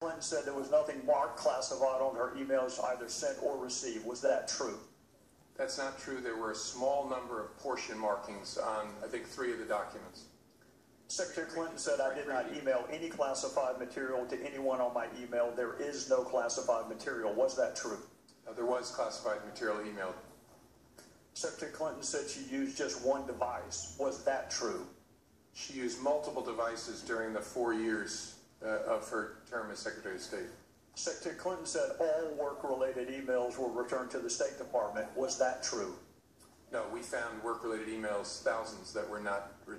Clinton said there was nothing marked classified on her emails either sent or received. Was that true? That's not true. There were a small number of portion markings on, I think, three of the documents. Secretary Clinton said I did not email any classified material to anyone on my email. There is no classified material. Was that true? Uh, there was classified material emailed. Secretary Clinton said she used just one device. Was that true? She used multiple devices during the four years uh, of her term as Secretary of State. Secretary Clinton said all work-related emails were returned to the State Department. Was that true? No, we found work-related emails, thousands, that were not re-